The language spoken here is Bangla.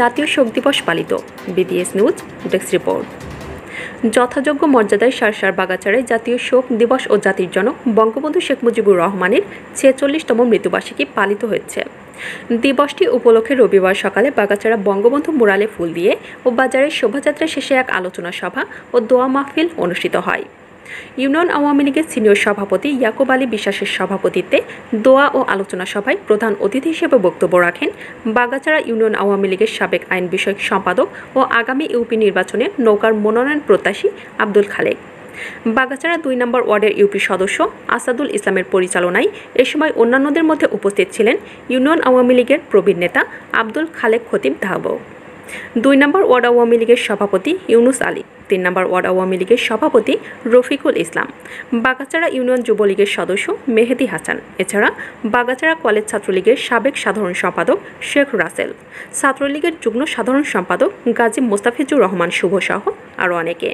জাতীয় শোক দিবস পালিত। বিডিএস নিউজ ডেস্ক রিপোর্ট যথাযোগ্য মর্যাদায় সারসার বাগাচারায় জাতীয় শোক দিবস ও জাতির জনক বঙ্গবন্ধু শেখ মুজিবুর রহমানের ছেচল্লিশতম মৃত্যুবার্ষিকী পালিত হয়েছে। দিবসটি উপলক্ষে রবিবার সকালে বাগাচারা বঙ্গবন্ধু মুরালে ফুল দিয়ে ও বাজারের শোভাযাত্রা শেষে এক আলোচনা সভা ও দোয়া মাহফিল অনুষ্ঠিত হয়। ইউনিয়ন আওয়ামী লীগের সিনিয়র সভাপতি ইয়াকুব আলী বিশ্বাসের সভাপতিত্বে দোয়া ও আলোচনা সভায় প্রধান অতিথি হিসেবে বক্তব্য রাখেন বাগাচাড়া ইউনিয়ন আওয়ামী লীগের সাবেক আইন বিষয়ক সম্পাদক ও আগামী ইউপি নির্বাচনে নৌকার মনোনয়ন প্রত্যাশী আব্দুল খালেক। বাগাচাড়া দুই নম্বর ওয়ার্ডের ইউপি সদস্য আসাদুল ইসলামের পরিচালনায় এ সময় অন্যান্যদের মধ্যে উপস্থিত ছিলেন ইউনিয়ন আওয়ামী লীগের প্রবীণ নেতা আব্দুল খালেক খতিব ধাব। দুই নম্বর ওয়ার্ড আওয়ামী লীগের সভাপতি ইউনুস আলী। তিন নম্বর ওয়ার্ড আওয়ামী লীগের সভাপতি রফিকুল ইসলাম। বাগাচাড়া ইউনিয়ন যুবলীগের সদস্য মেহেদি হাসান। এছাড়া বাগাচাড়া কলেজ ছাত্রলীগের সাবেক সাধারণ সম্পাদক শেখ রাসেল। ছাত্রলীগের যুগ্ম সাধারণ সম্পাদক গাজী মোস্তাফিজুর রহমান শুভ সহ আরও অনেকে।